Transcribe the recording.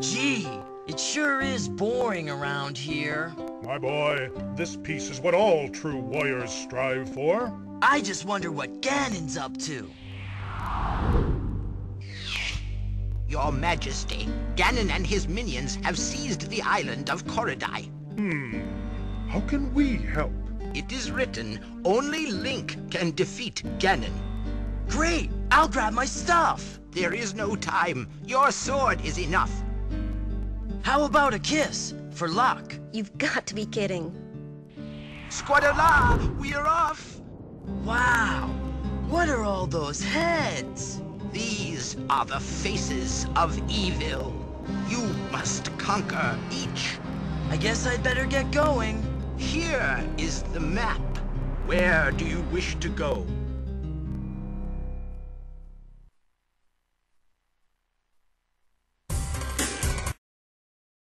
Gee, it sure is boring around here. My boy, this peace is what all true warriors strive for. I just wonder what Ganon's up to. Your Majesty, Ganon and his minions have seized the island of Koridai. Hmm. How can we help? It is written, only Link can defeat Ganon. Great! I'll grab my stuff! There is no time. Your sword is enough. How about a kiss? For luck? You've got to be kidding. Squadala, we're off! Wow! What are all those heads? These are the faces of evil. You must conquer each. I guess I'd better get going. Here is the map. Where do you wish to go?